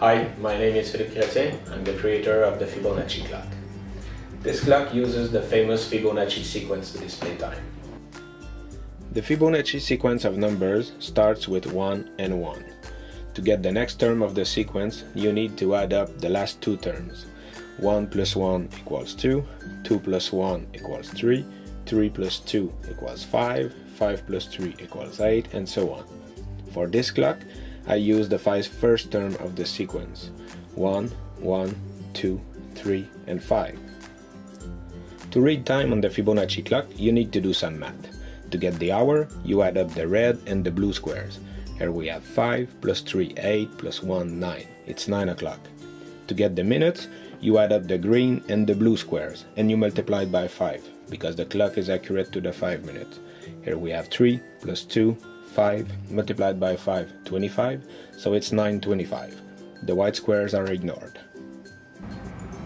Hi, my name is Philippe Chrétien. I'm the creator of the Fibonacci clock. This clock uses the famous Fibonacci sequence to display time. The Fibonacci sequence of numbers starts with 1 and 1. To get the next term of the sequence, you need to add up the last two terms. 1 plus 1 equals 2, 2 plus 1 equals 3, 3 plus 2 equals 5, 5 plus 3 equals 8, and so on. For this clock, I use the first term of the sequence 1, 1, 2, 3, and 5. To read time on the Fibonacci clock, you need to do some math. To get the hour, you add up the red and the blue squares. Here we have 5 plus 3, 8 plus 1, 9. It's 9 o'clock. To get the minutes, you add up the green and the blue squares and you multiply it by 5 because the clock is accurate to the 5 minutes. Here we have 3 plus 2, 5 multiplied by 5, 25, so it's 925. The white squares are ignored.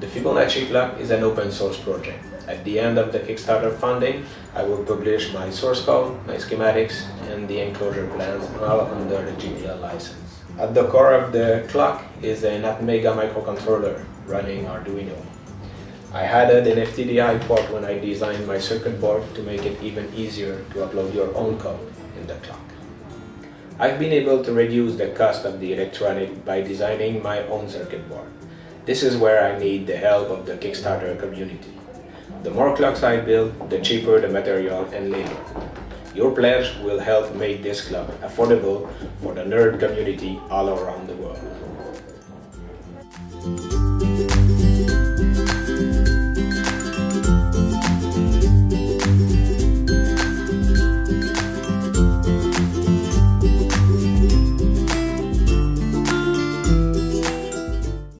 The Fibonacci clock is an open source project. At the end of the Kickstarter funding, I will publish my source code, my schematics, and the enclosure plans all under the GPL license. At the core of the clock is an Atmega microcontroller running Arduino. I added an FTDI port when I designed my circuit board to make it even easier to upload your own code in the clock. I've been able to reduce the cost of the electronic by designing my own circuit board. This is where I need the help of the Kickstarter community. The more clocks I build, the cheaper the material and labor. Your pledge will help make this clock affordable for the nerd community all around the world.